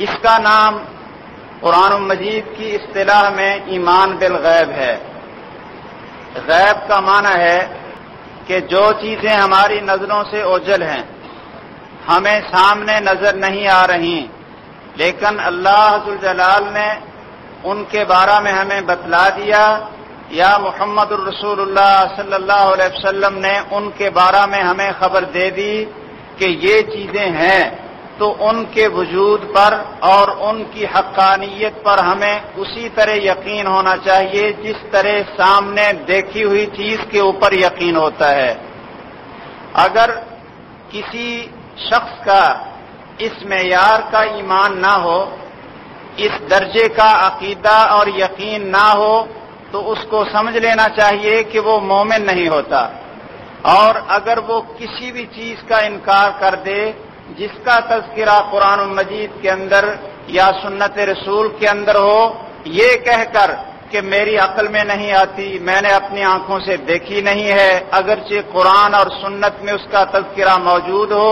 इसका नाम कुरान मजीद की इस्तेलाह में ईमान बिल गैब है। गैब का माना है कि जो चीज़ें हमारी नज़रों से ओझल हैं, हमें सामने नज़र नहीं आ रही, लेकिन अल्लाह जलाल ने उनके बारे में हमें बतला दिया। या मोहम्मद सल्लल्लाहु अलैहि वसल्लम ने उनके बारे में हमें खबर दे दी कि ये चीज़ें हैं। तो उनके वजूद पर और उनकी हक्कानियत पर हमें उसी तरह यकीन होना चाहिए जिस तरह सामने देखी हुई चीज़ के ऊपर यकीन होता है। अगर किसी शख्स का इस मैार का ईमान ना हो, इस दर्जे का अकीदा और यकीन ना हो तो उसको समझ लेना चाहिए कि वो मोमिन नहीं होता। और अगर वो किसी भी चीज़ का इनकार कर दे जिसका तस्करा कुरान मजीद के अंदर या सुन्नत रसूल के अंदर हो, ये कहकर कि मेरी अकल में नहीं आती, मैंने अपनी आँखों से देखी नहीं है, अगरचे कुरान और सुन्नत में उसका तस्करा मौजूद हो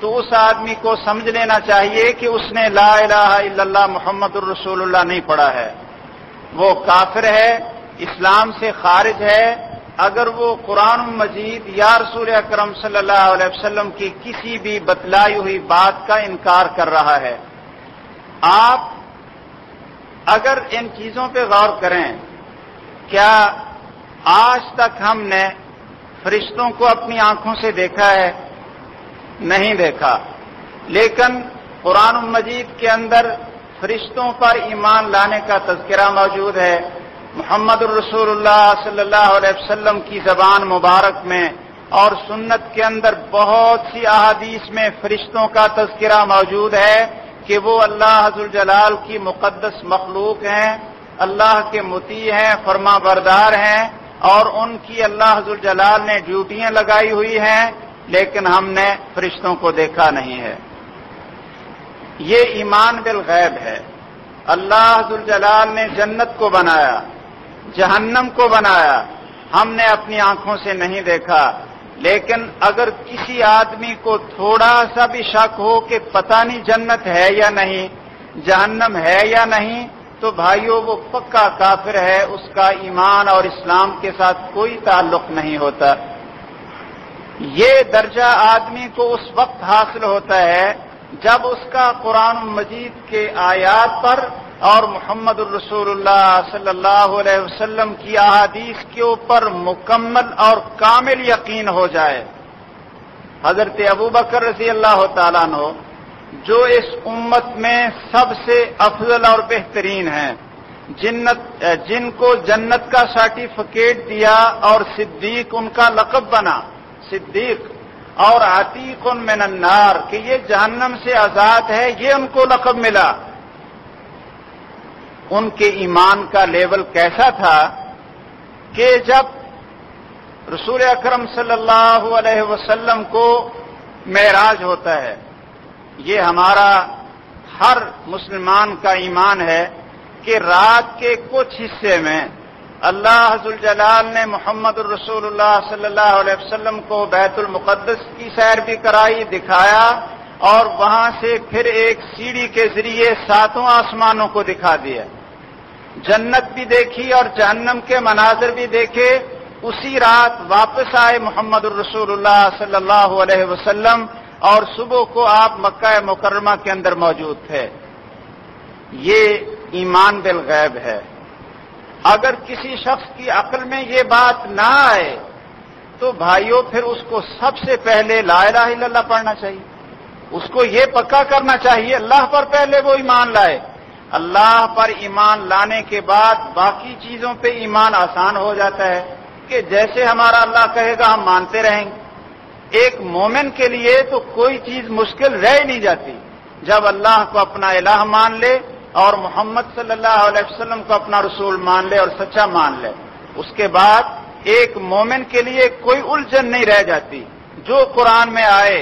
तो उस आदमी को समझ लेना चाहिए कि उसने ला इलाहा मोहम्मद रसूलुल्लाह नहीं पढ़ा है। वो काफिर है, इस्लाम से खारिज है अगर वो कुरान मजीद या रसूल अक्रम वसल्लम की किसी भी बतलाई हुई बात का इनकार कर रहा है, आप अगर इन चीज़ों पर गौर करें, क्या आज तक हमने फरिश्तों को अपनी आँखों से देखा है? नहीं देखा। लेकिन कुरान मजीद के अंदर फरिश्तों पर ईमान लाने का तस्करा मौजूद है। मोहम्मद रसूलुल्लाह सल्लल्लाहु अलैहि वसल्लम की जबान मुबारक में और सुन्नत के अंदर बहुत सी अहादीस में फरिश्तों का तस्करा मौजूद है कि वो अल्लाह जलाल की मुकद्दस मखलूक हैं, अल्लाह के मुती हैं फर्मा बरदार हैं और उनकी अल्लाह जलाल ने ड्यूटियाँ लगाई हुई हैं, लेकिन हमने फरिश्तों को देखा नहीं है। ये ईमान बिल गैब है। अल्लाह जलाल ने जन्नत को बनाया। जहन्नम को बनाया। हमने अपनी आँखों से नहीं देखा। लेकिन अगर किसी आदमी को थोड़ा सा भी शक हो कि पता नहीं जन्नत है या नहीं, जहन्नम है या नहीं तो भाइयों, वो पक्का काफिर है, उसका ईमान और इस्लाम के साथ कोई ताल्लुक नहीं होता। ये दर्जा आदमी को उस वक्त हासिल होता है जब उसका कुरान मजीद के आयात पर और मोहम्मद रसूलुल्लाह सल्लल्लाहु अलैहि वसल्लम की अहादीस के ऊपर मुकम्मल और कामिल यकीन हो जाए। हज़रत अबू बकर रज़ी अल्लाह तु जो इस उम्मत में सबसे अफजल और बेहतरीन है। जिन्नत जिनको जन्नत का सर्टिफिकेट दिया और सिद्दीक उनका लकब बना। सिद्दीक और आतीक उन मिनन्नार, कि ये जहन्नम से आज़ाद है, ये उनको लकब मिला। उनके ईमान का लेवल कैसा था कि जब रसूल अकरम सल्लल्लाहु अलैहि वसल्लम को महराज होता है, ये हमारा हर मुसलमान का ईमान है कि रात के कुछ हिस्से में अल्लाह जलाल ने मोहम्मद रसूलुल्लाह सल्लल्लाहु अलैहि वसल्लम को बैतुल मुकद्दस की सैर भी कराई, दिखाया और वहाँ से फिर एक सीढ़ी के ज़रिए सातों आसमानों को दिखा दिया। जन्नत भी देखी और जहन्नम के मनाजर भी देखे, उसी रात वापस आए मोहम्मद रसूलुल्लाह सल्लल्लाहु अलैहि वसल्लम और सुबह को आप मक्का मुकरमा के अंदर मौजूद थे। ये ईमान बिल गैब है। अगर किसी शख्स की अकल में ये बात ना आए तो भाइयों, फिर उसको सबसे पहले ला इला पढ़ना चाहिए। उसको ये पक्का करना चाहिए, अल्लाह पर पहले वो ईमान लाए। अल्लाह पर ईमान लाने के बाद बाकी चीज़ों पे ईमान आसान हो जाता है कि जैसे हमारा अल्लाह कहेगा, हम मानते रहेंगे। एक मोमिन के लिए तो कोई चीज़ मुश्किल रह नहीं जाती। जब अल्लाह को अपना इलाह मान ले और मोहम्मद सल्लल्लाहु अलैहि वसल्लम को अपना रसूल मान ले और सच्चा मान ले, उसके बाद एक मोमिन के लिए कोई उलझन नहीं रह जाती। जो कुरान में आए,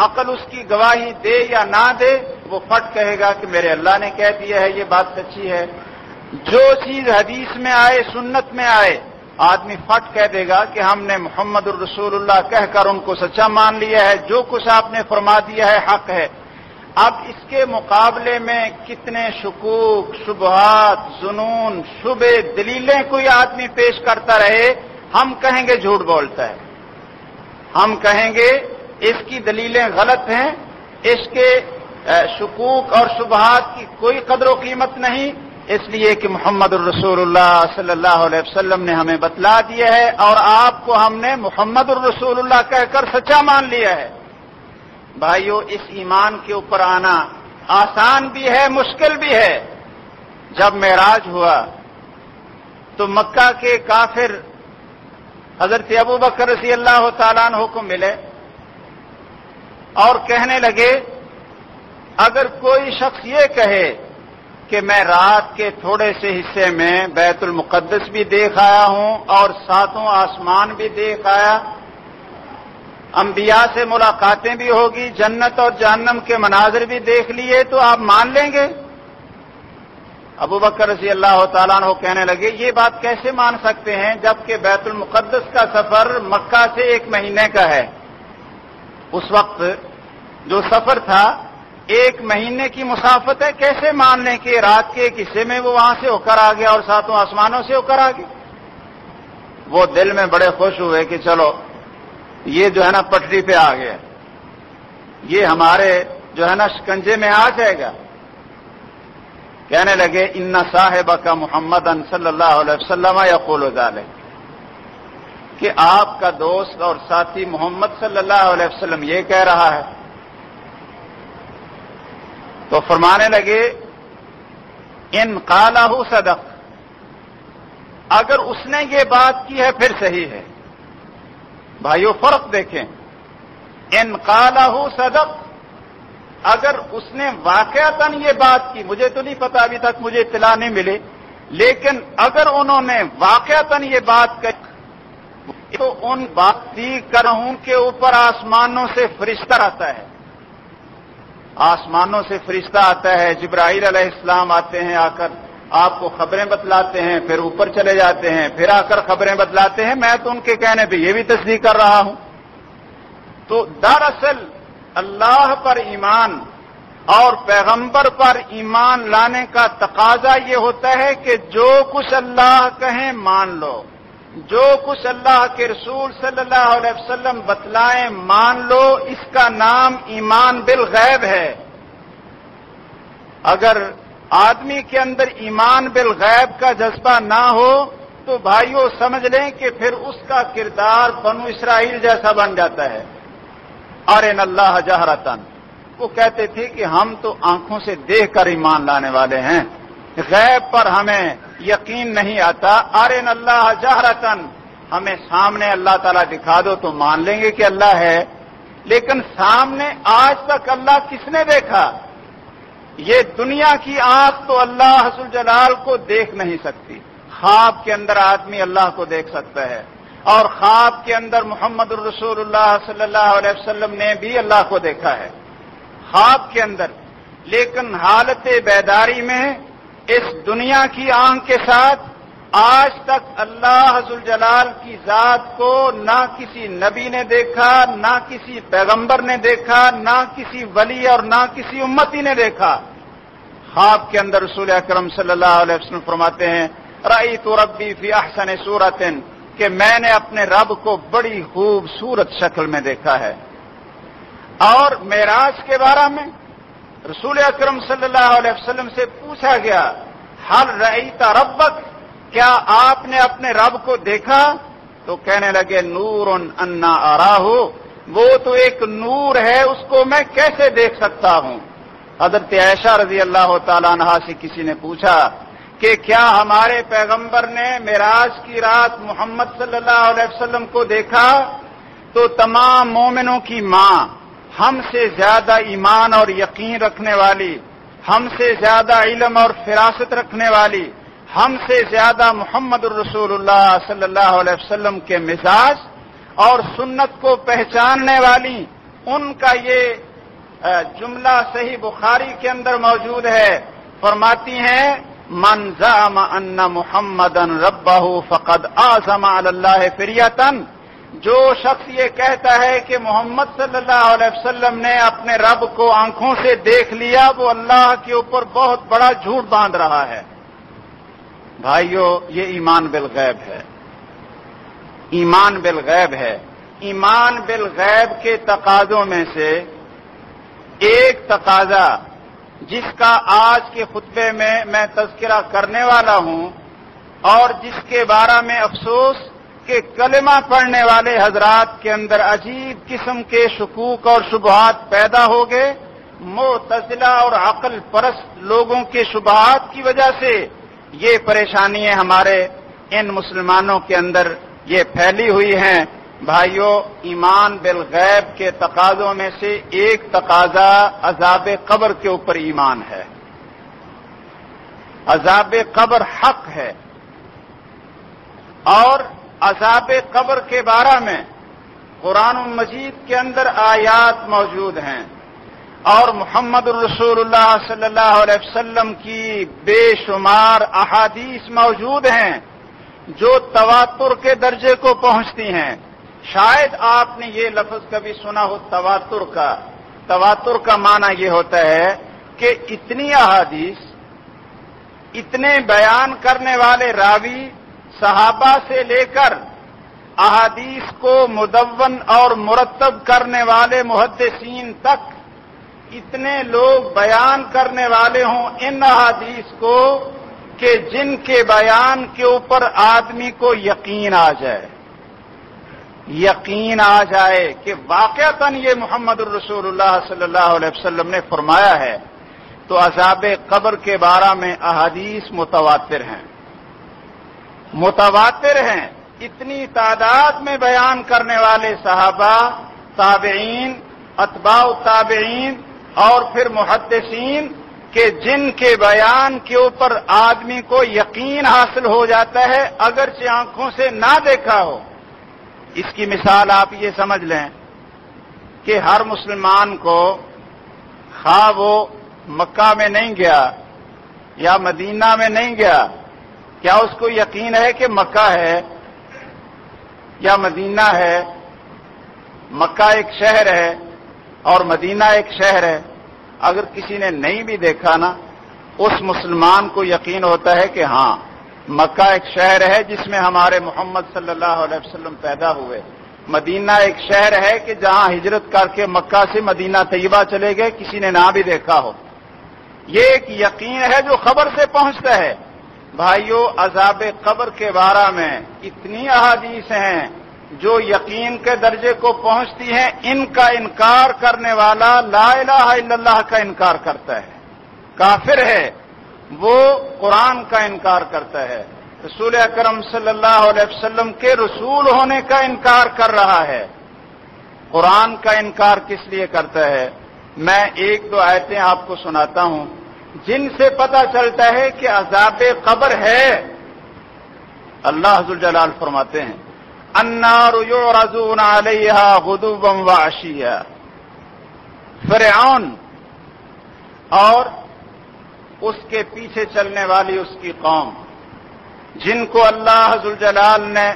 अकल उसकी गवाही दे या ना दे वो फट कहेगा कि मेरे अल्लाह ने कह दिया है, ये बात सच्ची है। जो चीज़ हदीस में आए, सुन्नत में आए, आदमी फट कह देगा कि हमने मोहम्मद रसूलुल्लाह कहकर उनको सच्चा मान लिया है, जो कुछ आपने फरमा दिया है, हक है। अब इसके मुकाबले में कितने शकूक, शुबहात, जुनून, शुबे, दलीलें कोई आदमी पेश करता रहे, हम कहेंगे झूठ बोलता है। हम कहेंगे, इसकी दलीलें गलत हैं, इसके शकूक और शुबहात की कोई कदर कीमत नहीं। इसलिए कि मोहम्मद रसूलुल्लाह सल्लल्लाहु अलैहि वसल्लम ने हमें बतला दिया है और आपको हमने मोहम्मद रसूलुल्लाह कहकर सच्चा मान लिया है। भाइयों, इस ईमान के ऊपर आना आसान भी है, मुश्किल भी है। जब मेराज हुआ तो मक्का के काफिर हज़रत अबू बकर रसी अल्लाह तु को मिले और कहने लगे अगर कोई शख्स ये कहे कि मैं रात के थोड़े से हिस्से में बैतुल मुकद्दस भी देख आया हूँ और सातों आसमान भी देख आया, अंबिया से मुलाकातें भी होगी, जन्नत और जहन्नम के मनाजिर भी देख लिए तो आप मान लेंगे। अबू बकर रसी अल्लाह तु कहने लगे, ये बात कैसे मान सकते हैं जबकि बैतुल मुकद्दस का सफ़र मक्का से एक महीने का है? उस वक्त जो सफ़र था एक महीने की मुसाफत है, कैसे मान लें कि रात के एक हिस्से में वो वहाँ से होकर आ गया और सातों आसमानों से होकर आ गया? वो दिल में बड़े खुश हुए कि चलो, ये जो है ना पटरी पे आ गया। ये हमारे जो है ना शिकंजे में आ जाएगा। कहने लगे, इन्ना साहेब का मोहम्मद वसल्लम यकूल कि आपका दोस्त और साथी मोहम्मद वसल्लम ये कह रहा है तो फरमाने लगे, इन कालाहू सदक, अगर उसने ये बात की है, फिर सही है। भाइयों, फ़र्क देखें, इन कालाहू सदक, अगर उसने वाकयातन ये बात की, मुझे तो नहीं पता अभी तक, मुझे इतला नहीं मिले, लेकिन अगर उन्होंने वाकयातन ये बात कही तो उन बाती करहूं के ऊपर आसमानों से फरिश्ता आता है। आसमानों से फरिश्ता आता है जिब्राहिल इस्लाम आते हैं आकर आपको खबरें बतलाते हैं, फिर ऊपर चले जाते हैं, फिर आकर खबरें बतलाते हैं। मैं तो उनके कहने पे ये भी तस्दीक कर रहा हूँ। तो दरअसल अल्लाह पर ईमान और पैगंबर पर ईमान लाने का तकाजा ये होता है कि जो कुछ अल्लाह कहें मान लो। जो कुछ अल्लाह के रसूल सल्लल्लाहु अलैहि वसल्लम बतलाएँ, मान लो, इसका नाम ईमान बिल गैब है। अगर आदमी के अंदर ईमान बिल गैब का जज्बा ना हो तो भाइयों, समझ लें कि फिर उसका किरदार बनु इसराइल जैसा बन जाता है। अरे अल्लाह जहरतन। वो कहते थे कि हम तो आँखों से देखकर ईमान लाने वाले हैं। गैब पर हमें यकीन नहीं आता। अरे अल्लाह जहरतन। हमें सामने अल्लाह ताला दिखा दो तो मान लेंगे कि अल्लाह है। लेकिन सामने आज तक अल्लाह किसने देखा? ये दुनिया की आँख तो अल्लाह हसुल जलाल को देख नहीं सकती। ख्वाब के अंदर आदमी अल्लाह को देख सकता है। और ख्वाब के अंदर मोहम्मद रसूलुल्लाह सल्लल्लाहु अलैहि वसल्लम ने भी अल्लाह को देखा है। ख्वाब के अंदर। लेकिन हालत बेदारी में इस दुनिया की आँख के साथ आज तक अल्लाह हसुल जलाल की जात को ना किसी नबी ने देखा, ना किसी पैगंबर ने देखा, ना किसी वली और ना किसी उम्मती ने देखा। खाब के अंदर रसूल अक्रम सल्लल्लाहु फरमाते हैं रई तो रबी फ़ी अहसन सूरतिन कि मैंने अपने रब को बड़ी खूबसूरत शक्ल में देखा है। और मेराज के बारे में रसूल अक्रम वसल्लम से पूछा गया, हल रईता रब्बक? क्या आपने अपने रब को देखा? तो कहने लगे नूर अन्ना आराहो वो तो एक नूर है, उसको मैं कैसे देख सकता हूँ? हज़रत ऐशा रज़ी अल्लाह तला से किसी ने पूछा कि क्या हमारे पैगंबर ने मेराज की रात मोहम्मद सल्लल्लाहु अलैहि को देखा? तो तमाम मोमिनों की माँ हमसे ज़्यादा ईमान और यकीन रखने वाली, हमसे ज़्यादा इलम और फिरासत रखने वाली, हमसे ज़्यादा मोहम्मद रसूलुल्लाह सल्लल्लाहु अलैहि वसल्लम के मिजाज और सुन्नत को पहचानने वाली, उनका ये जुमला सही बुखारी के अंदर मौजूद है। फरमाती हैं, मन जाम अन्ना मोहम्मदन रब्बाहू फकद आज़म अल्लाह फिरियतन। जो शख्स ये कहता है कि मोहम्मद सल्लल्लाहु अलैहि वसल्लम ने अपने रब को आँखों से देख लिया, वो अल्लाह के ऊपर बहुत बड़ा झूठ बाँध रहा है। भाइयों, ये ईमान बिल गैब है। ईमान बिल गैब है। ईमान बिल गैब के तकाजों में से एक तकाजा, जिसका आज के खुतबे में मैं तस्करा करने वाला हूँ और जिसके बारे में अफसोस के कलमा पढ़ने वाले हजरात के अंदर अजीब किस्म के शकूक और शुबहात पैदा हो गए। मोतजिला और अकल परस्त लोगों के शुबहात की वजह से ये परेशानियाँ हमारे इन मुसलमानों के अंदर ये फैली हुई हैं। भाइयों, ईमान बिल गैब के तकाजों में से एक तकाजा अजाब कब्र के ऊपर ईमान है। अजाब कब्र हक है। और अजाब कब्र के बारे में कुरान मजीद के अंदर आयात मौजूद हैं। और मोहम्मद रसूलुल्लाह सल्लल्लाहु अलैहि वसल्लम की बेशुमार अहादीस मौजूद हैं, जो तवातुर के दर्जे को पहुँचती हैं। शायद आपने ये लफ्ज कभी सुना हो तवातुर का। तवातुर का माना यह होता है कि इतनी अहादीस, इतने बयान करने वाले रावी सहाबा से लेकर अहादीस को मुदवन और मुरतब करने वाले मुहदसिन तक इतने लोग बयान करने वाले हों इन अहादीस को कि जिनके बयान के ऊपर आदमी को यकीन आ जाए। यकीन आ जाए कि वाकता ये मोहम्मद रसूलुल्लाह सल्लल्लाहु अलैहि वसल्लम ने फरमाया है तो अजाब कब्र के बारे में अहादीस मुतवातिर हैं। मुतवातिर हैं। इतनी तादाद में बयान करने वाले साहबा ताबेन अतबाउ ताबेन और फिर मुहदसिन के जिनके बयान के ऊपर आदमी को यकीन हासिल हो जाता है, अगरचे आँखों से ना देखा हो। इसकी मिसाल आप ये समझ लें कि हर मुसलमान को खा वो मक्का में नहीं गया या मदीना में नहीं गया। क्या उसको यकीन है कि मक्का है या मदीना है? मक्का एक शहर है और मदीना एक शहर है। अगर किसी ने नहीं भी देखा ना, उस मुसलमान को यकीन होता है कि हाँ, मक्का एक शहर है जिसमें हमारे मोहम्मद सल्लल्लाहु अलैहि वसल्लम पैदा हुए। मदीना एक शहर है कि जहाँ हिजरत करके मक्का से मदीना तैयबा चले गए, किसी ने ना भी देखा हो। ये एक यकीन है जो खबर से पहुँचता है। भाइयों अजाब कब्र के बारे में इतनी अहादीस हैं, जो यकीन के दर्जे को पहुँचती हैं, इनका इनकार करने वाला ला इलाहा का इनकार करता है। काफिर है, वो कुरान का इनकार करता है। रसूल अकरम वसल्लम के रसूल होने का इनकार कर रहा है। कुरान का इनकार किस लिए करता है? मैं एक दो आयतें आपको सुनाता हूँ। जिनसे पता चलता है कि अजाब कब्र है, अल्लाह जलाल फरमाते हैं, अन्नार योरजून अलैहा गुदुबम व आशिया फिरौन और उसके पीछे चलने वाली उसकी कौम, जिनको अल्लाह जलाल ने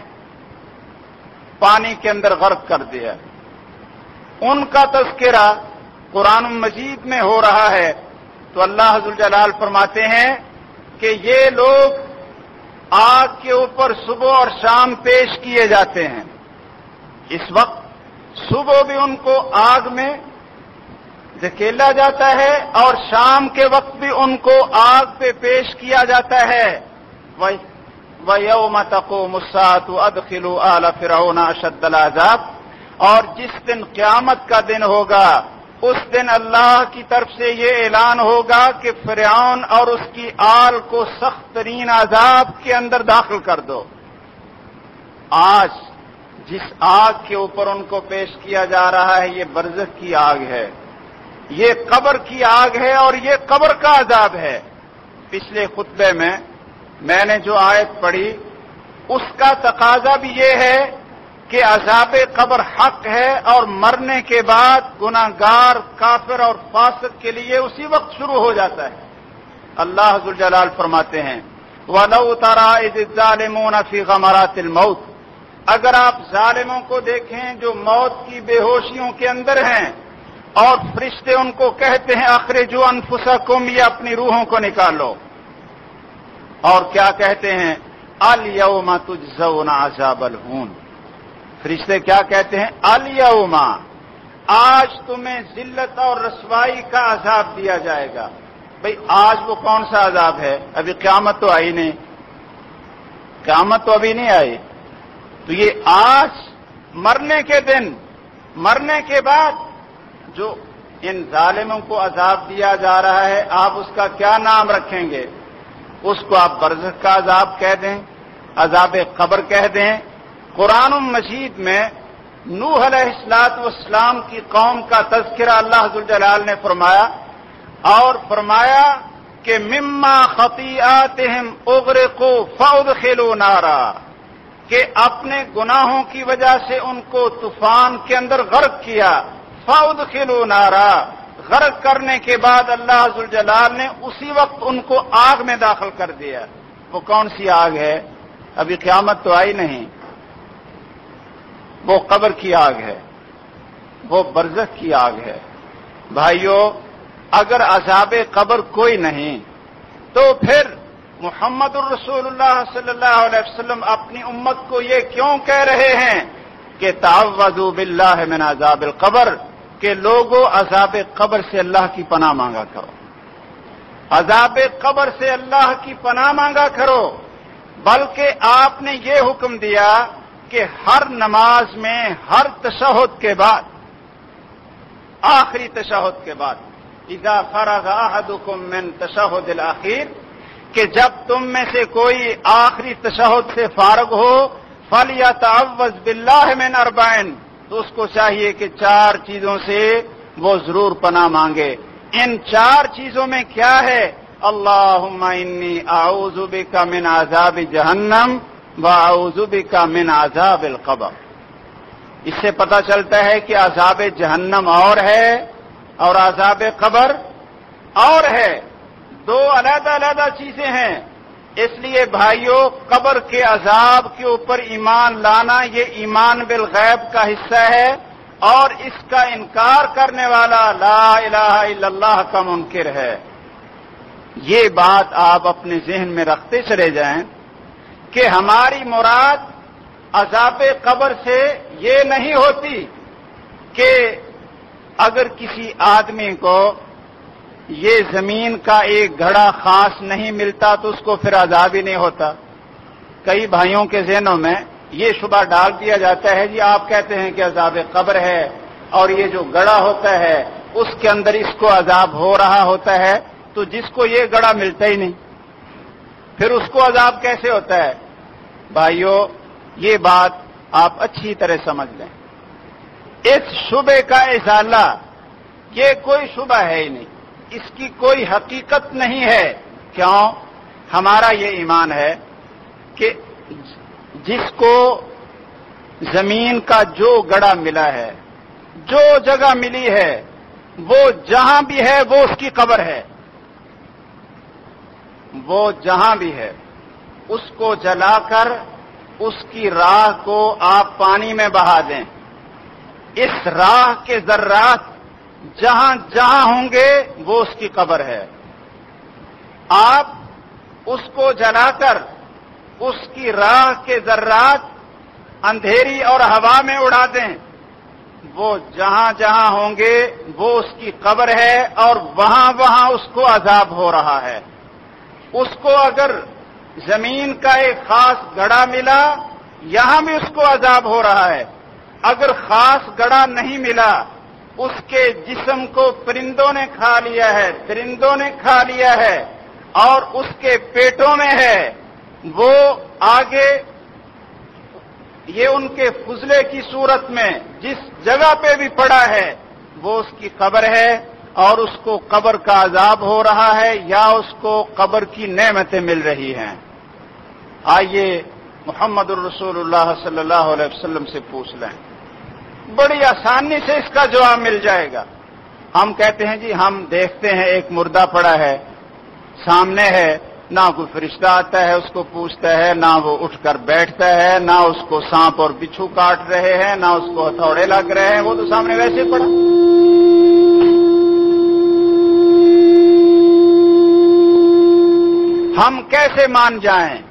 पानी के अंदर गर्क कर दिया। उनका तस्करा कुरान मजीद में हो रहा है तो अल्लाह जलाल फरमाते हैं कि ये लोग आग के ऊपर सुबह और शाम पेश किए जाते हैं। इस वक्त सुबह भी उनको आग में धकेला जाता है और शाम के वक्त भी उनको आग पे पेश किया जाता है। वह यौम तको मुस्सात अदखिलो आला फिरौना अशद्दलाजाब और जिस दिन क्यामत का दिन होगा उस दिन अल्लाह की तरफ़ से ये ऐलान होगा कि फिरौन और उसकी आल को सख्त तरीन आजाब के अंदर दाखिल कर दो। आज जिस आग के ऊपर उनको पेश किया जा रहा है, ये बरजक की आग है। ये कब्र की आग है और ये कब्र का आजाब है। पिछले खुतबे में मैंने जो आयत पढ़ी, उसका तकाजा भी ये है कि अजाब कब्र हक है और मरने के बाद गुनागार काफिर और फासद के लिए उसी वक्त शुरू हो जाता है। अल्लाह जलाल फरमाते हैं वलऊ तरा इजालिमून फ़ी गमरातिल मौत। अगर आप जालिमों को देखें जो मौत की बेहोशियों के अंदर हैं और फरिश्ते उनको कहते हैं आखिर जो अनफुसा कुम या अपनी रूहों को निकालो और क्या कहते हैं, अल यौमा तुझना अजाबल हून। फरिश्ते क्या कहते हैं? अल यौमा आज तुम्हें जिल्लत और रसवाई का अजाब दिया जाएगा। भाई, आज वो कौन सा अजाब है? अभी क्यामत तो आई नहीं। क्यामत तो अभी नहीं आई। तो ये आज मरने के दिन, मरने के बाद जो इन जालिमों को अजाब दिया जा रहा है, आप उसका क्या नाम रखेंगे? उसको आप बरजक का अजाब कह दें अजाब कब्र कह दें कुरान मजीद में नूह वसलाम की कौम का तस्करा अल्लाह ने फरमाया, और फरमाया कि मिम्मा खतियातहम उग्र को फौद खेलो नारा, कि अपने गुनाहों की वजह से उनको तूफ़ान के अंदर गर्क किया फौद खिलो नारा। गर्क करने के बाद अल्लाह जलाल ने उसी वक्त उनको आग में दाखिल कर दिया। वो कौन सी आग है? अभी क्यामत तो आई नहीं। वो कब्र की आग है, वो बरजक की आग है। भाइयों, अगर अजाब कब्र कोई नहीं तो फिर मोहम्मद रसूलुल्लाह सल्लल्लाहु अलैहि वसल्लम अपनी उम्मत को ये क्यों कह रहे हैं कि तावजू बिल्लाह मिन अजाब कब्र, के लोगों अजाब कब्र से अल्लाह की पनाह मांगा करो। अजाब कब्र से अल्लाह की पनाह मांगा करो, बल्कि आपने ये हुक्म दिया कि हर नमाज़ में हर तशहद के बाद, आखिरी तशहद के बाद, इजा फरग अहदुकुम मिन तशहद आखिर कि जब तुम में से कोई आखिरी तशहद से फारग हो फल या तवज बिल्लाह मिन अरबाइन तो उसको चाहिए कि चार चीज़ों से वो ज़रूर पना मांगे। इन चार चीज़ों में क्या है? अल्लाह इन्नी आउजुबिका मिन आजाब जहन्नम व आउजुबिका मिन आजाब कबर। इससे पता चलता है कि आजाब जहन्नम और है और आजाब कबर और है। दो अलग अलग चीज़ें हैं। इसलिए भाइयों, कब्र के अजाब के ऊपर ईमान लाना ये ईमान बिल गैब का हिस्सा है और इसका इनकार करने वाला ला इलाहा का मुनकर है। ये बात आप अपने जहन में रखते चले जाएँ। कि हमारी मुराद अजाब कब्र से ये नहीं होती कि अगर किसी आदमी को ये ज़मीन का एक घड़ा खास नहीं मिलता तो उसको फिर आजाब ही नहीं होता। कई भाइयों के जहनों में ये शुबा डाल दिया जाता है, जी आप कहते हैं कि अजाब कब्र है और ये जो गड़ा होता है, उसके अंदर इसको अजाब हो रहा होता है तो जिसको ये गड़ा मिलता ही नहीं। फिर उसको अजाब कैसे होता है? भाइयों, ये बात आप अच्छी तरह समझ लें। इस शुबे का इजाला, ये कोई शुबा है ही नहीं। इसकी कोई हकीकत नहीं है। क्यों? हमारा ये ईमान है कि जिसको ज़मीन का जो गड़ा मिला है, जो जगह मिली है, वो जहाँ भी है, वो उसकी कब्र है। वो जहाँ भी है, उसको जलाकर उसकी राह को आप पानी में बहा दें। इस राह के जर्रात जहाँ जहाँ होंगे, वो उसकी कब्र है। आप उसको जलाकर उसकी राह के जर्रात अंधेरी और हवा में उड़ा दें। वो जहाँ जहाँ होंगे, वो उसकी कब्र है और वहाँ वहाँ उसको अजाब हो रहा है। उसको अगर ज़मीन का एक खास गड़ा मिला, यहाँ भी उसको अजाब हो रहा है। अगर खास गड़ा नहीं मिला, उसके जिस्म को परिंदों ने खा लिया है, परिंदों ने खा लिया है, और उसके पेटों में है, वो आगे, ये उनके फुजले की सूरत में, जिस जगह पे भी पड़ा है, वो उसकी खबर है। और उसको कब्र का अजाब हो रहा है या उसको कब्र की नेमतें मिल रही हैं। आइए मोहम्मद रसूलुल्लाह वसल्लम से पूछ लें। बड़ी आसानी से इसका जवाब मिल जाएगा। हम कहते हैं, जी, हम देखते हैं, एक मुर्दा पड़ा है, सामने है, ना कोई फरिश्ता आता है, उसको पूछता है, ना वो उठकर बैठता है, ना उसको सांप और बिच्छू काट रहे हैं, ना उसको हथौड़े लग रहे हैं, वो तो सामने वैसे पड़ा। हम कैसे मान जाएँ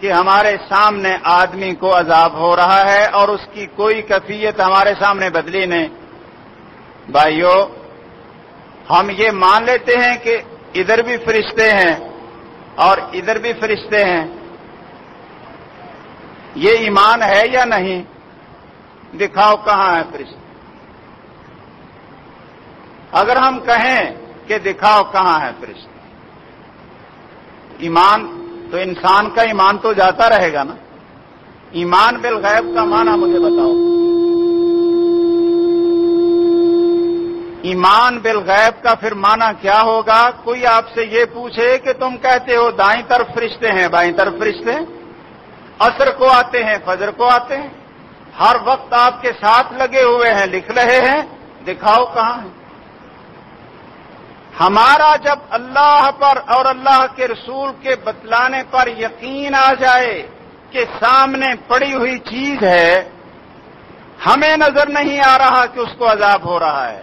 कि हमारे सामने आदमी को अजाब हो रहा है और उसकी कोई कफियत हमारे सामने बदली नहीं? भाइयों, हम ये मान लेते हैं कि इधर भी फरिश्ते हैं और इधर भी फरिश्ते हैं। ये ईमान है या नहीं? दिखाओ कहाँ है फरिश्ते? अगर हम कहें कि दिखाओ कहाँ है फरिश्ते? ईमान तो इंसान का ईमान तो जाता रहेगा ना। ईमान बिल गैब का माना मुझे बताओ। ईमान बिल गैब का फिर माना क्या होगा? कोई आपसे ये पूछे कि तुम कहते हो दाई तरफ़ फरिश्ते हैं, बाई तरफ़ फरिश्ते असर को आते हैं, फजर को आते हैं? हर वक्त आपके साथ लगे हुए हैं, लिख रहे हैं, दिखाओ कहाँ है? हमारा जब अल्लाह पर और अल्लाह के रसूल के बतलाने पर यकीन आ जाए कि सामने पड़ी हुई चीज़ है, हमें नज़र नहीं आ रहा कि उसको अजाब हो रहा है।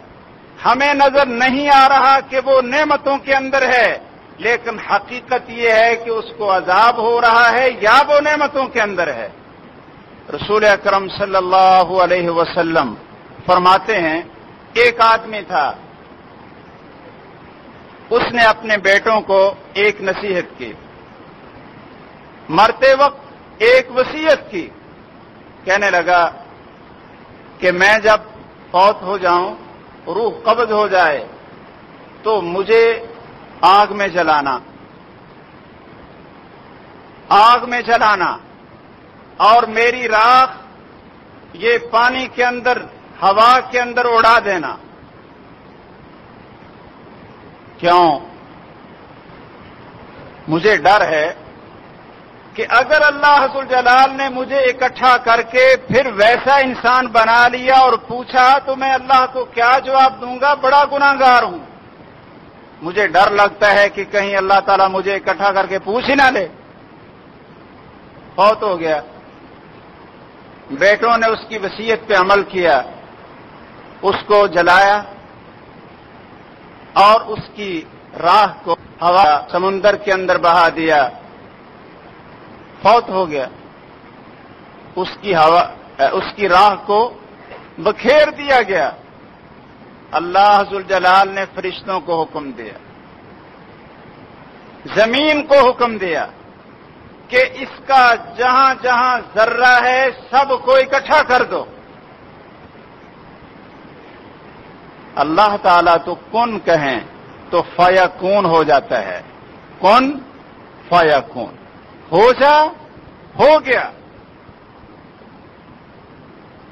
हमें नज़र नहीं आ रहा कि वो नेमतों के अंदर है, लेकिन हकीकत यह है कि उसको अजाब हो रहा है या वो नेमतों के अंदर है। रसूल अकरम सल्लल्लाहु अलैहि वसल्लम फरमाते हैं, एक आदमी था उसने अपने बेटों को एक नसीहत की। मरते वक्त एक वसीयत की। कहने लगा कि मैं जब फौत हो जाऊँ, रूह कब्ज हो जाए तो मुझे आग में जलाना। आग में जलाना। और मेरी राख ये पानी के अंदर, हवा के अंदर उड़ा देना। क्यों? मुझे डर है कि अगर अल्लाह जलाल ने मुझे इकट्ठा करके फिर वैसा इंसान बना लिया और पूछा तो मैं अल्लाह को क्या जवाब दूँगा? बड़ा गुनाहगार हूँ। मुझे डर लगता है कि कहीं अल्लाह ताला मुझे इकट्ठा करके पूछ ही ना ले। बहुत हो गया। बेटों ने उसकी वसीयत पे अमल किया, उसको जलाया और उसकी राह को हवा समुन्दर के अंदर बहा दिया। फौत हो गया। उसकी हवा उसकी राह को बखेर दिया गया। अल्लाह जलाल ने फरिश्तों को हुक्म दिया। ज़मीन को हुक्म दिया कि इसका जहाँ जहाँ जर्रा है सबको इकट्ठा कर दो। अल्लाह ताला तो कौन कहें तो फयाकून हो जाता है। कौन? फयाकून। हो जा, हो गया।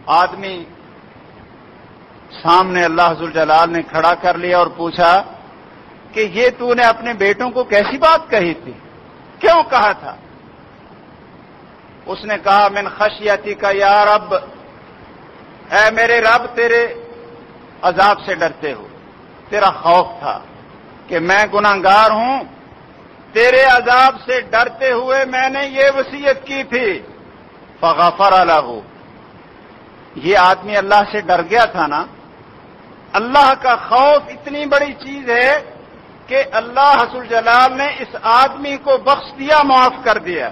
आदमी सामने अल्लाह जलाल ने खड़ा कर लिया और पूछा कि ये तूने अपने बेटों को कैसी बात कही थी? क्यों कहा था? उसने कहा, मिन खशियती का यार अब है मेरे रब, तेरे अजाब से डरते हो। तेरा खौफ था कि मैं गुनागार हूँ। तेरे अजाब से डरते हुए मैंने ये वसीयत की थी। फगाफर हो ये आदमी अल्लाह से डर गया था ना? अल्लाह का खौफ इतनी बड़ी चीज़ है कि अल्लाह हसुल जलाल ने इस आदमी को बख्श दिया, माफ़ कर दिया।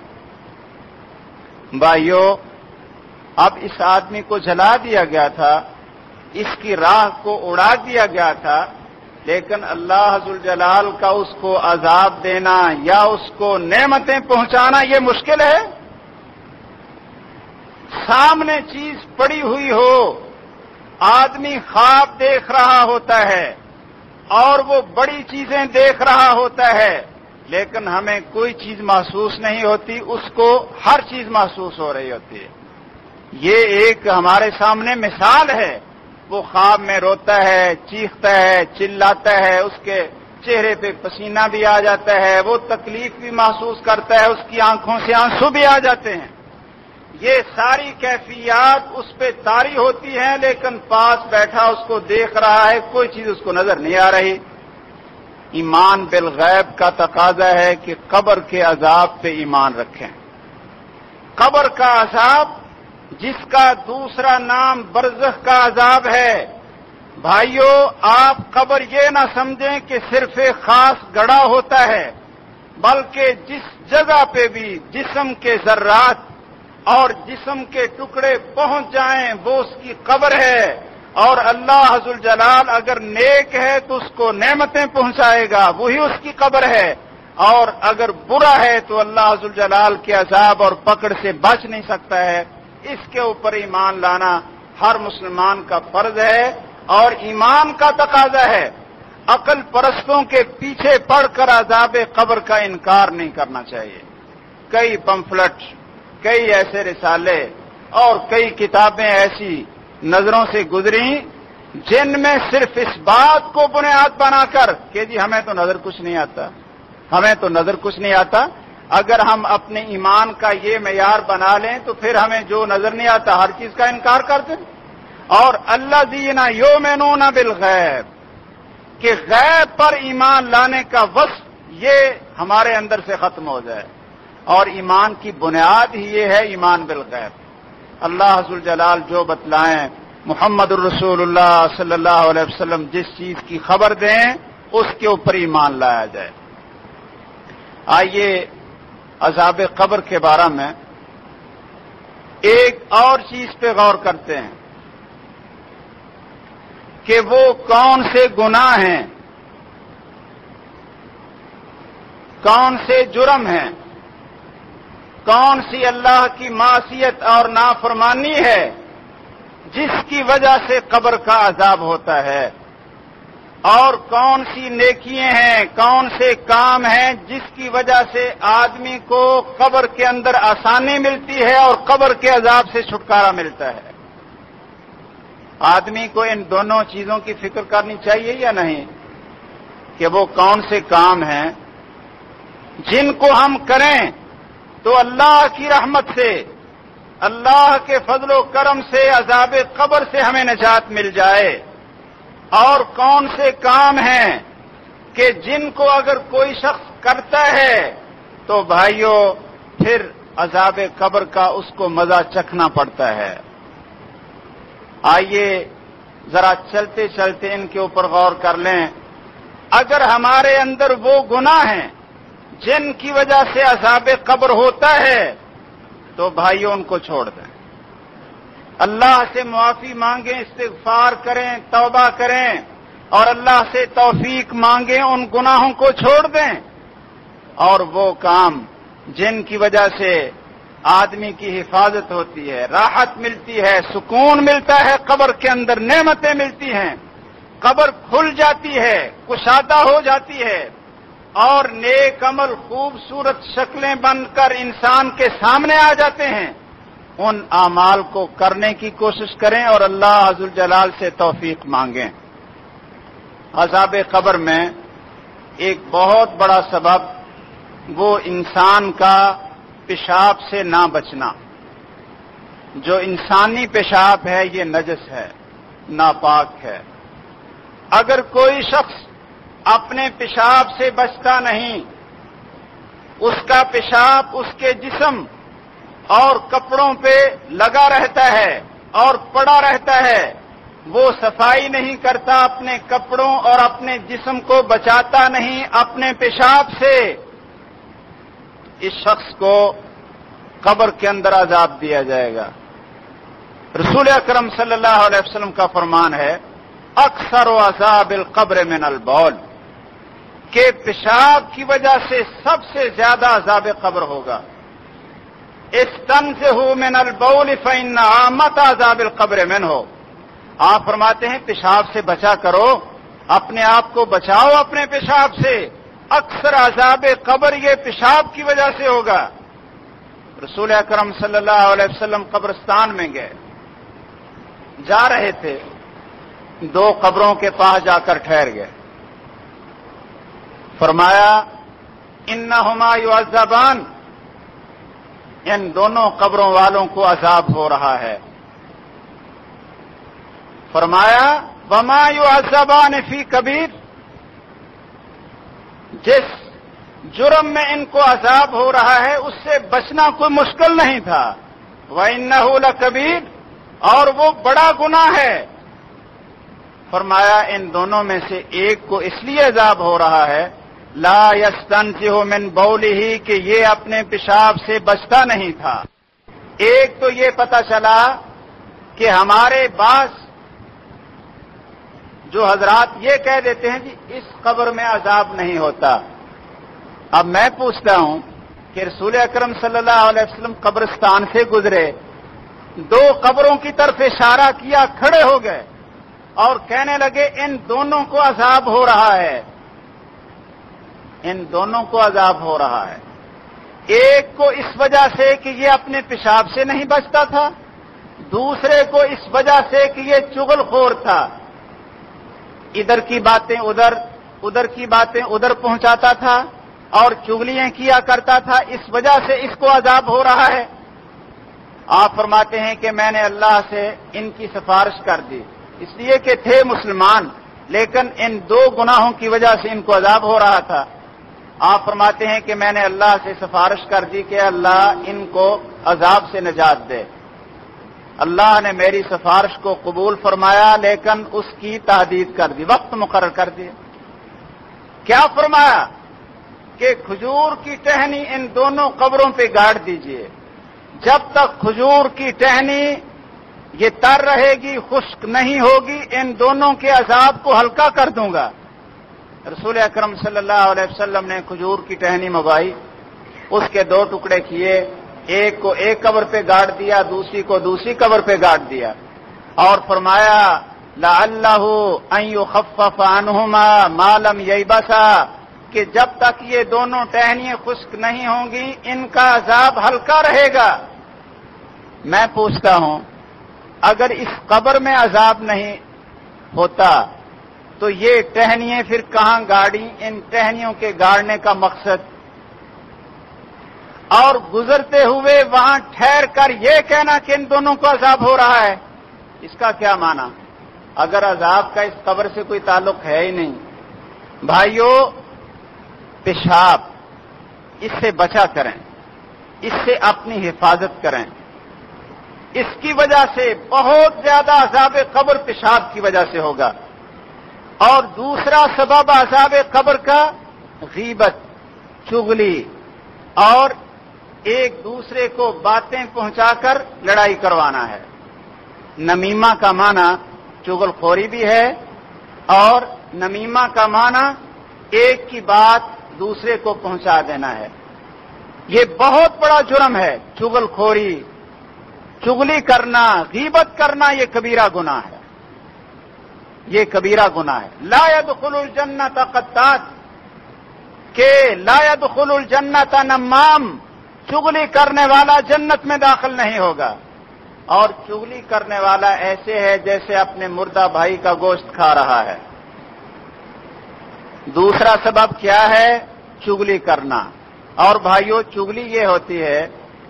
भाइयों, अब इस आदमी को जला दिया गया था इसकी राह को उड़ा दिया गया था, लेकिन अल्लाह जलाल का उसको अजाब देना या उसको नेमतें पहुंचाना ये मुश्किल है। सामने चीज़ पड़ी हुई हो, आदमी ख्वाब देख रहा होता है और वो बड़ी चीज़ें देख रहा होता है, लेकिन हमें कोई चीज़ महसूस नहीं होती, उसको हर चीज़ महसूस हो रही होती है। ये एक हमारे सामने मिसाल है। वो ख्वाब में रोता है, चीखता है, चिल्लाता है, उसके चेहरे पे पसीना भी आ जाता है, वो तकलीफ़ भी महसूस करता है, उसकी आँखों से आँसू भी आ जाते हैं। ये सारी कैफियत उस पर तारी होती है, लेकिन पास बैठा उसको देख रहा है, कोई चीज़ उसको नज़र नहीं आ रही। ईमान बिल गैब का तकाजा है कि कब्र के अजाब पे ईमान रखें। कब्र का अजाब जिसका दूसरा नाम बरजह का अजाब है। भाइयों, आप कब्र ये ना समझें कि सिर्फ़ एक खास गड़ा होता है, बल्कि जिस जगह पे भी जिसम के जर्रात और जिसम के टुकड़े पहुँच जाएँ, वो उसकी कब्र है। और अल्लाह हजुल जलाल अगर नेक है तो उसको नेमतें पहुंचाएगा, वही उसकी कब्र है। और अगर बुरा है तो अल्लाह हजुल जलाल के अजाब और पकड़ से बच नहीं सकता है। इसके ऊपर ईमान लाना हर मुसलमान का फ़र्ज़ है और ईमान का तकाजा है। अकल परस्तों के पीछे पड़कर अजाब कब्र का इनकार नहीं करना चाहिए। कई पंफलट, कई ऐसे रिसाले और कई किताबें ऐसी नज़रों से गुजरी जिनमें सिर्फ़ इस बात को बुनियाद बनाकर कि जी हमें तो नज़र कुछ नहीं आता, हमें तो नज़र कुछ नहीं आता अगर हम अपने ईमान का ये मैार बना लें तो फिर हमें जो नज़र नहीं आता, हर चीज़ का इनकार कर दें। और अल्लाह दीना यो मैनूना बिल गैब, कि गैब पर ईमान लाने का वस ये हमारे अंदर से खत्म हो जाए। और ईमान की बुनियाद ही ये है ईमान बिल गैब। अल्लाह हसुल जलाल जो बतलाएँ मोहम्मद रसूलुल्लाह सल्लल्लाहु अलैहि वसल्लम, जिस चीज़ की खबर दें, उसके ऊपर ईमान लाया जाए। आइए अजाब कब्र के बारे में एक और चीज़ पे गौर करते हैं कि वो कौन से गुनाह हैं, कौन से जुर्म हैं, कौन सी अल्लाह की मासीत और नाफरमानी है जिसकी वजह से कब्र का अजाब होता है। और कौन सी नेकियाँ हैं, कौन से काम हैं जिसकी वजह से आदमी को कब्र के अंदर आसानी मिलती है और कब्र के अजाब से छुटकारा मिलता है। आदमी को इन दोनों चीज़ों की फ़िक्र करनी चाहिए या नहीं? कि वो कौन से काम हैं जिनको हम करें तो अल्लाह की रहमत से, अल्लाह के फजलो करम से, अजाब कब्र से हमें निजात मिल जाए। और कौन से काम हैं कि जिनको अगर कोई शख्स करता है तो भाइयों, फिर अजाब कब्र का उसको मज़ा चखना पड़ता है। आइए, जरा चलते चलते इनके ऊपर गौर कर लें। अगर हमारे अंदर वो गुनाह हैं, जिनकी वजह से अजाब कब्र होता है तो भाइयों, उनको छोड़ दें। अल्लाह से मुआफी मांगे इस्तफार करें, तौबा करें, और अल्लाह से तौफीक मांगे, उन गुनाहों को छोड़ दें। और वो काम जिनकी वजह से आदमी की हिफाजत होती है, राहत मिलती है, सुकून मिलता है, कब्र के अंदर नेमतें मिलती हैं। कब्र खुल जाती है, कुशादा हो जाती है, और नेक अमल, खूबसूरत शक्लें बनकर इंसान के सामने आ जाते हैं। उन आमाल को करने की कोशिश करें और अल्लाह हजुल जलाल से तोफीक मांगें। अजाब कब्र में एक बहुत बड़ा सबब, वो इंसान का पेशाब से ना बचना। जो इंसानी पेशाब है, ये नजस है, नापाक है। अगर कोई शख्स अपने पेशाब से बचता नहीं, उसका पेशाब उसके जिस्म और कपड़ों पे लगा रहता है और पड़ा रहता है। वो सफ़ाई नहीं करता अपने कपड़ों और अपने जिस्म को बचाता नहीं अपने पेशाब से। इस शख्स को कब्र के अंदर आज़ाद दिया जाएगा। रसूल अक्रम वसल्लम का फरमान है, अक्सर अजाब कब्र में नलबौल के पेशाब की वजह से सबसे ज़्यादा अजाब कब्र होगा। इस तन से हो में नलबौल फ़ैन आमत अजाब कब्र में हो आप फरमाते हैं, पेशाब से बचा करो, अपने आप को बचाओ अपने पेशाब से। अक्सर अजाब कब्र ये पेशाब की वजह से होगा। रसूल अक्रम सल्लल्लाहु अलैहि वसल्लम कब्रस्तान में गए। जा रहे थे। दो कब्रों के पास जाकर ठहर गए। फरमाया इन हुमायु अजाबान इन दोनों कब्रों वालों को अजाब हो रहा है। फरमाया बमायु अजाबान फ़ी कबीर जिस जुर्म में इनको अजाब हो रहा है, उससे बचना कोई मुश्किल नहीं था। वह इन्नहूल कबीर और वो बड़ा गुना है। फरमाया, इन दोनों में से एक को इसलिए अजाब हो रहा है ला यस्तन मिन बौली ही कि ये अपने पेशाब से बचता नहीं था। एक तो ये पता चला कि हमारे पास जो हजरात ये कह देते हैं कि इस कब्र में अजाब नहीं होता। अब मैं पूछता हूँ कि रसूल अक्रम वसल्लम कब्रस्तान से गुजरे, दो कब्रों की तरफ़ इशारा किया, खड़े हो गए और कहने लगे, इन दोनों को अजाब हो रहा है। इन दोनों को अजाब हो रहा है। एक को इस वजह से कि ये अपने पेशाब से नहीं बचता था, दूसरे को इस वजह से कि ये चुगलखोर था। इधर की बातें उधर उधर की बातें उधर पहुंचाता था और चुगलियाँ किया करता था, इस वजह से इसको अजाब हो रहा है। आप फरमाते हैं कि मैंने अल्लाह से इनकी सिफारिश कर दी, इसलिए कि थे मुसलमान, लेकिन इन दो गुनाहों की वजह से इनको अजाब हो रहा था। आप फरमाते हैं कि मैंने अल्लाह से सिफारिश कर दी कि अल्लाह इनको अजाब से निजात दे। अल्लाह ने मेरी सिफारिश को कबूल फरमाया, लेकिन उसकी तहदीद कर दी, वक्त मुकर कर दिया। क्या फरमाया? कि खजूर की टहनी इन दोनों कब्रों पे गाड़ दीजिए। जब तक खजूर की टहनी ये तर रहेगी, खुश्क नहीं होगी, इन दोनों के अजाब को हल्का कर दूँगा। रसूल अक्रम सल्लल्लाहु अलैहि ने खजूर की टहनी मंगाई उसके दो टुकड़े किए, एक को एक कबर पे गाड़ दिया, दूसरी को दूसरी कबर पे गाड़ दिया। और फरमाया ला अल्लाह खफ़ अनहुमा मालम यही बसा कि जब तक ये दोनों टहनियाँ खुश्क नहीं होंगी, इनका अजाब हल्का रहेगा। मैं पूछता हूँ, अगर इस कब्र में अजाब नहीं होता तो ये टहनिए फिर कहाँ गाड़ी, इन टहनियों के गाड़ने का मकसद? और गुजरते हुए वहाँ ठहर कर यह कहना कि इन दोनों को अजाब हो रहा है। इसका क्या माना? अगर अजाब का इस कब्र से कोई ताल्लुक है ही नहीं। भाइयों, पेशाब, इससे बचा करें। इससे अपनी हिफाजत करें। इसकी वजह से बहुत ज़्यादा अजाब कब्र पेशाब की वजह से होगा। और दूसरा सबब अजाब कब्र का गीबत, चुगली और एक दूसरे को बातें पहुंचाकर लड़ाई करवाना है। नमीमा का माना चुगलखोरी भी है और नमीमा का माना एक की बात दूसरे को पहुँचा देना है। ये बहुत बड़ा जुर्म है, चुगलखोरी। चुगली करना, गीबत करना ये कबीरा गुना है। ये कबीरा गुना है। लायद खुल जन्नत कत्तात के लायद खुल जन्नत नमाम। चुगली करने वाला जन्नत में दाखिल नहीं होगा। और चुगली करने वाला ऐसे है जैसे अपने मुर्दा भाई का गोश्त खा रहा है। दूसरा सबब क्या है? चुगली करना। और भाइयों, चुगली ये होती है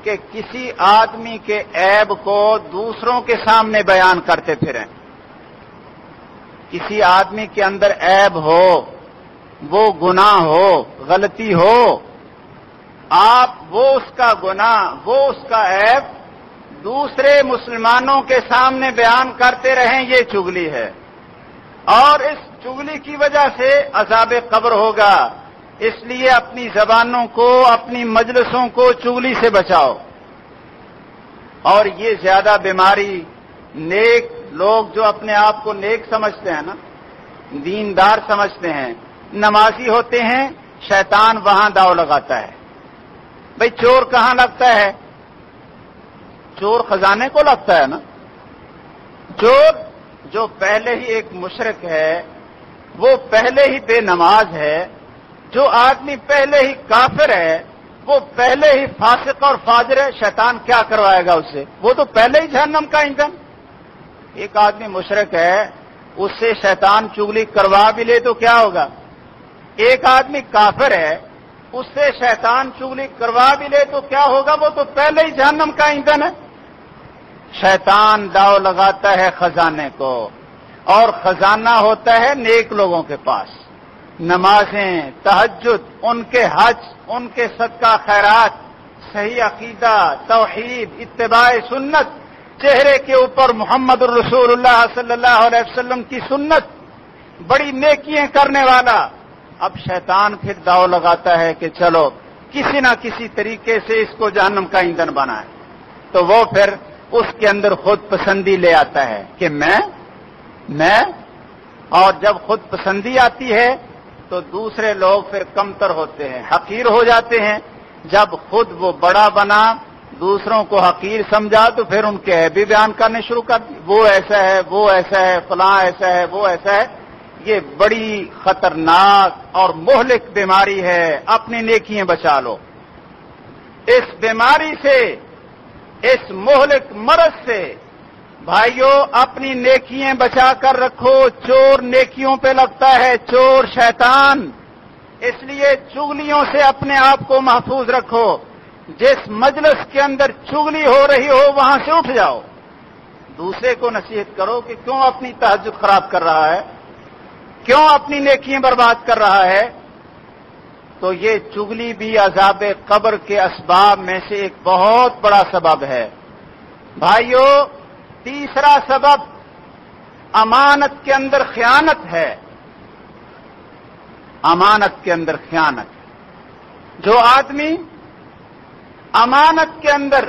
कि किसी आदमी के ऐब को दूसरों के सामने बयान करते फिरें। किसी आदमी के अंदर ऐब हो, वो गुनाह हो, गलती हो, आप वो उसका गुनाह, वो उसका ऐब दूसरे मुसलमानों के सामने बयान करते रहें, ये चुगली है। और इस चुगली की वजह से अजाब कब्र होगा। इसलिए अपनी जबानों को, अपनी मजलसों को चुगली से बचाओ। और ये ज़्यादा बीमारी, नेक लोग जो अपने आप को नेक समझते हैं ना, दीनदार समझते हैं, नमाजी होते हैं, शैतान वहाँ दाव लगाता है। भाई चोर कहाँ लगता है? चोर खजाने को लगता है ना। चोर जो पहले ही एक मुशरक है, वो पहले ही बेनमाज है, जो आदमी पहले ही काफिर है, वो पहले ही फासिक और फाजर है, शैतान क्या करवाएगा उससे वो तो पहले ही जहन्नम का ईंधन। एक आदमी मुशरक है, उससे शैतान चुगली करवा भी ले तो क्या होगा? एक आदमी काफिर है, उससे शैतान चुगली करवा भी ले तो क्या होगा? वो तो पहले ही जहनम का ईंधन है। शैतान दाव लगाता है खजाने को, और खजाना होता है नेक लोगों के पास। नमाजें तहजद उनके हज, उनके सदका खैरात, सही अकीदा, तोहीद इतबाए सुन्नत चेहरे के ऊपर मोहम्मद रसूलुल्लाह सल्लल्लाहु अलैहि वसल्लम की सुन्नत, बड़ी नेकियाँ करने वाला। अब शैतान फिर दाव लगाता है कि चलो, किसी ना किसी तरीके से इसको जहन्नम का ईंधन बनाए। तो वो फिर उसके अंदर खुद पसंदी ले आता है कि मैं मैं, और जब खुद पसंदी आती है तो दूसरे लोग फिर कमतर होते हैं, हकीर हो जाते हैं। जब खुद वो बड़ा बना दूसरों को हकीर समझा तो फिर उनके भी बयान करने शुरू कर दी वो ऐसा है, वो ऐसा है, फलां ऐसा है, वो ऐसा है। ये बड़ी खतरनाक और मोहलिक बीमारी है। अपनी नेकियाँ बचा लो। इस बीमारी से, इस मोहलिक मरज से, भाइयों, अपनी नेकियाँ बचा कर रखो। चोर नेकियों पे लगता है, चोर शैतान। इसलिए चुगलियों से अपने आप को महफूज रखो। जिस मजलिस के अंदर चुगली हो रही हो, वहाँ से उठ जाओ। दूसरे को नसीहत करो कि क्यों अपनी तहजद खराब कर रहा है, क्यों अपनी नेकियाँ बर्बाद कर रहा है। तो ये चुगली भी अजाब कब्र के असबाब में से एक बहुत बड़ा सबब है। भाइयों, तीसरा सबब अमानत के अंदर खयानत है। अमानत के अंदर खयानत। जो आदमी अमानत के अंदर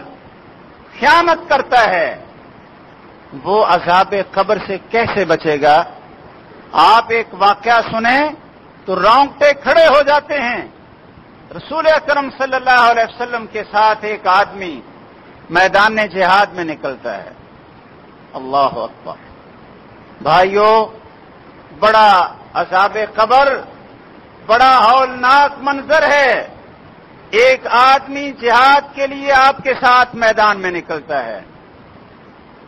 खयानत करता है, वो अजाब कब्र से कैसे बचेगा? आप एक वाक्य सुने तो रोंगटे खड़े हो जाते हैं। रसूल अकरम सल्लल्लाहु अलैहि वसल्लम के साथ एक आदमी मैदान जिहाद में निकलता है। अल्लाह अकबर। भाइयों, बड़ा अजाब कबर, बड़ा हौलनाक मंजर है। एक आदमी जिहाद के लिए आपके साथ मैदान में निकलता है।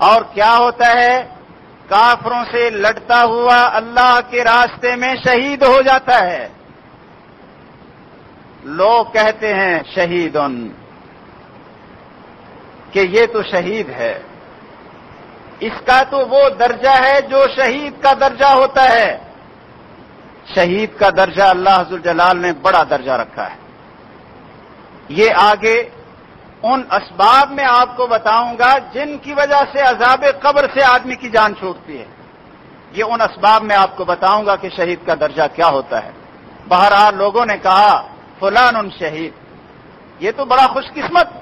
और क्या होता है? काफरों से लड़ता हुआ अल्लाह के रास्ते में शहीद हो जाता है। लोग कहते हैं शहीद उन कि ये तो शहीद है। इसका तो वो दर्जा है जो शहीद का दर्जा होता है। शहीद का दर्जा अल्लाह जलाल ने बड़ा दर्जा रखा है। ये आगे उन असबाब में आपको बताऊँगा जिनकी वजह से अजाब कब्र से आदमी की जान छूटती है। ये उन असबाब में आपको बताऊँगा कि शहीद का दर्जा क्या होता है। बहरहाल लोगों ने कहा, फुलान उन शहीद। ये तो बड़ा खुशकिस्मत।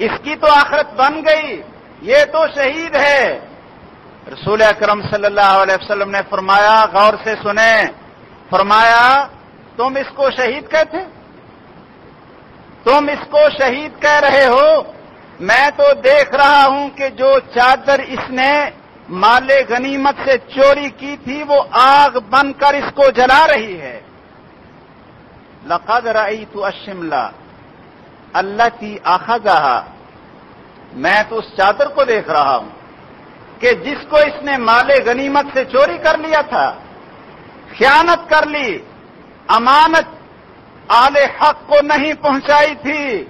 इसकी तो आखरत बन गई। ये तो शहीद है। रसूल अक्रम अलैहि ने फरमाया, गौर से सुने। फरमाया, तुम इसको शहीद कहते तुम इसको शहीद कह रहे हो? मैं तो देख रहा हूँ कि जो चादर इसने माले गनीमत से चोरी की थी, वो आग बनकर इसको जला रही है। लकद रई तो अशिमला अल्लाह की आखा मैं तो उस चादर को देख रहा हूँ कि जिसको इसने माले गनीमत से चोरी कर लिया था, ख्यानत कर ली, अमानत आले हक को नहीं पहुंचाई थी।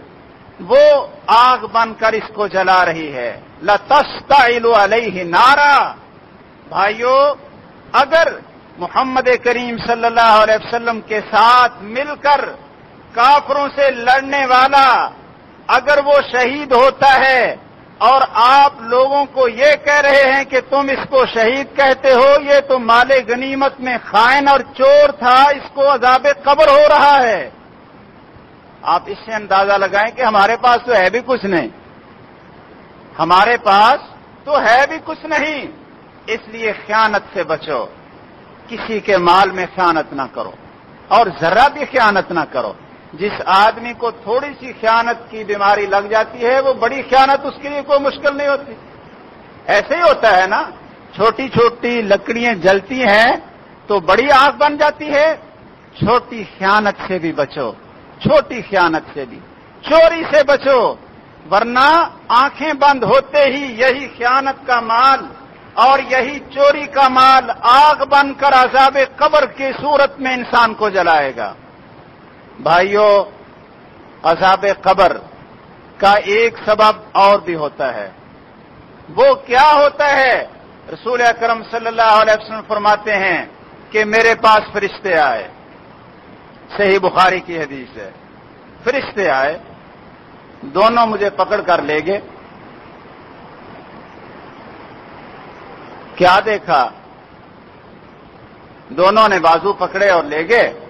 वो आग बनकर इसको जला रही है। लतस्ता ही नारा। भाइयों, अगर मोहम्मद करीम सल्लल्लाहु अलैहि वसल्लम के साथ मिलकर काफरों से लड़ने वाला अगर वो शहीद होता है और आप लोगों को ये कह रहे हैं कि तुम इसको शहीद कहते हो, ये तो माले गनीमत में खायन और चोर था, इसको अजाब कब्र हो रहा है। आप इससे अंदाज़ा लगाएँ कि हमारे पास तो है भी कुछ नहीं। हमारे पास तो है भी कुछ नहीं। इसलिए ख्यानत से बचो। किसी के माल में ख्यानत ना करो। और जरा भी ख्यानत ना करो। जिस आदमी को थोड़ी सी ख्यानत की बीमारी लग जाती है, वो बड़ी ख्यानत उसके लिए कोई मुश्किल नहीं होती। ऐसे ही होता है ना छोटी छोटी लकड़ियाँ जलती हैं तो बड़ी आग बन जाती है, छोटी ख्यानत से भी बचो, छोटी ख्यानत से भी, चोरी से बचो, वरना आँखें बंद होते ही यही ख्यानत का माल और यही चोरी का माल आग बनकर अजाब कब्र की सूरत में इंसान को जलाएगा। भाइयों, अजाब कबर का एक सबब और भी होता है। वो क्या होता है? रसूल अक्रम वसल्लम फरमाते हैं कि मेरे पास फरिश्ते आए। सही बुखारी की हदीस है। फरिश्ते आए। दोनों मुझे पकड़ कर ले गए। क्या देखा? दोनों ने बाजू पकड़े और ले गए।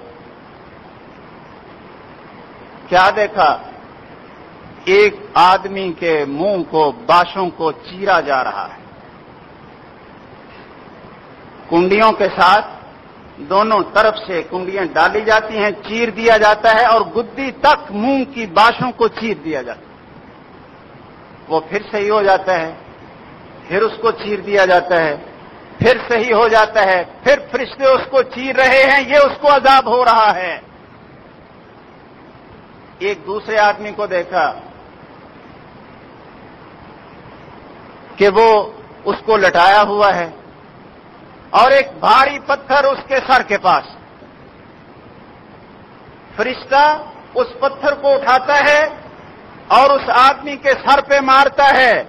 क्या देखा? एक आदमी के मुँह को, बाशों को चीरा जा रहा है। कुंडियों के साथ दोनों तरफ़ से कुंडियाँ डाली जाती हैं, चीर दिया जाता है और गुद्दी तक मुँह की बाशों को चीर दिया जाता है। वो फिर सही हो जाता है, फिर उसको चीर दिया जाता है, फिर सही हो जाता है, फिर फरिश्ते उसको चीर रहे हैं, ये उसको अजाब हो रहा है। एक दूसरे आदमी को देखा कि वो उसको लटाया हुआ है और एक भारी पत्थर उसके सर के पास। फरिश्ता उस पत्थर को उठाता है और उस आदमी के सर पे मारता है।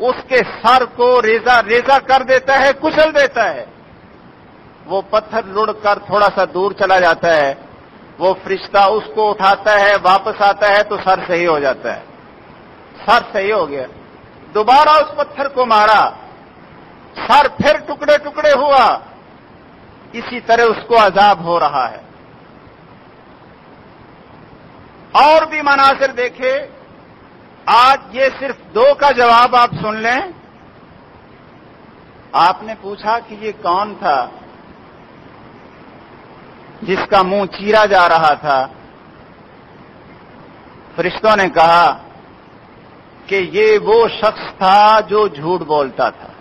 उसके सर को रेजा रेजा कर देता है, कुचल देता है। वो पत्थर लुढ़ कर थोड़ा सा दूर चला जाता है। वो फरिश्ता उसको उठाता है, वापस आता है तो सर सही हो जाता है। सर सही हो गया। दोबारा उस पत्थर को मारा। सर फिर टुकड़े टुकड़े हुआ। इसी तरह उसको अजाब हो रहा है। और भी मनासिर देखे, आज ये सिर्फ़ दो का जवाब आप सुन लें। आपने पूछा कि ये कौन था? जिसका मुँह चीरा जा रहा था। फरिश्तों ने कहा कि ये वो शख्स था जो झूठ बोलता था।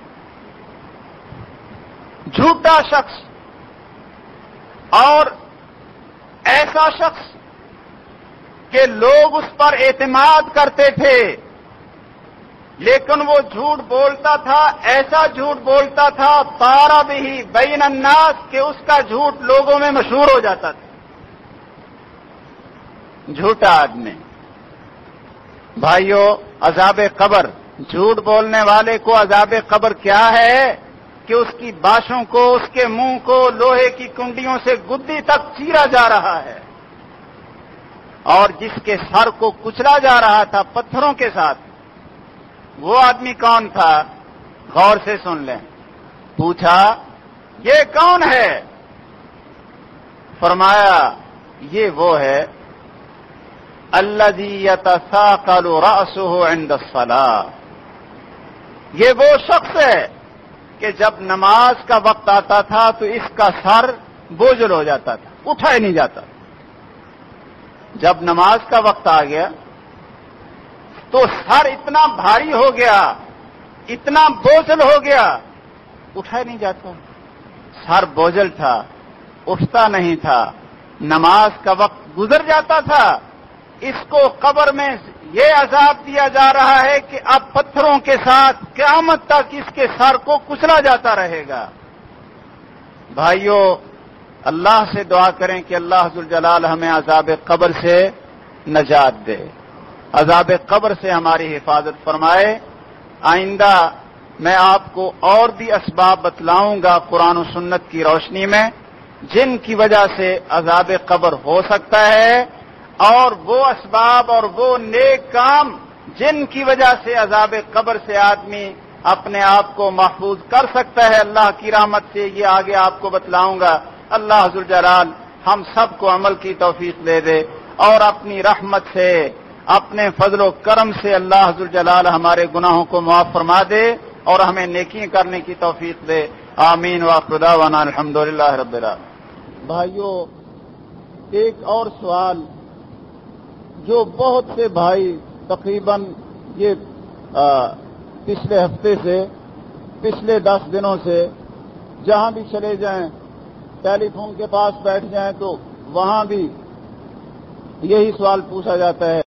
झूठा शख्स और ऐसा शख्स कि लोग उस पर एतमाद करते थे। लेकिन वो झूठ बोलता था, ऐसा झूठ बोलता था, तारा भी बैन अन्नास कि उसका झूठ लोगों में मशहूर हो जाता था। झूठा आदमी। भाइयों, अजाब कबर, झूठ बोलने वाले को अजाब कबर क्या है कि उसकी बाशों को, उसके मुँह को, लोहे की कुंडियों से गुद्दी तक चीरा जा रहा है। और जिसके सर को कुचला जा रहा था पत्थरों के साथ वो आदमी कौन था? गौर से सुन लें। पूछा, ये कौन है? फरमाया, ये वो है इंद ये वो शख्स है कि जब नमाज़ का वक्त आता था तो इसका सर बोझल हो जाता था उठा ही नहीं जाता। जब नमाज़ का वक्त आ गया तो सर इतना भारी हो गया, इतना बोझल हो गया। उठा नहीं जाता। सर बोझल था, उठता नहीं था। नमाज़ का वक्त गुजर जाता था। इसको कब्र में ये अजाब दिया जा रहा है कि अब पत्थरों के साथ क्यामत तक इसके सर को कुचला जाता रहेगा। भाइयों, अल्लाह से दुआ करें कि अल्लाह जलाल हमें अजाब कब्र से नजात दे। अजाब कब्र से हमारी हिफाजत फरमाए। आइंदा मैं आपको और भी इसबाब बतलाऊँगा कुरान सुन्नत की रोशनी में, जिनकी वजह से अजाब कब्र हो सकता है, और वो इसबाब और वो नेक काम जिनकी वजह से अजाब कब्र से आदमी अपने आप को महफूज कर सकता है। अल्लाह की रहमत से ये आगे आपको बतलाऊँगा। अल्लाह जलाल हम सबको अमल की तोफीक दे दे और अपनी रहमत से अपने फजलो करम से अल्लाह जलाल हमारे गुनाहों को मुआफ फरमा दे और हमें नेकी करने की तोफीक दे। आमीन व खुदा वना अलहमदिल्ला रबीला भाइयों एक और सवाल जो बहुत से भाई तकरीबन ये आ, पिछले हफ़्ते से पिछले दस दिनों से जहाँ भी चले जाएँ टेलीफोन के पास बैठ जाएँ तो वहाँ भी यही सवाल पूछा जाता है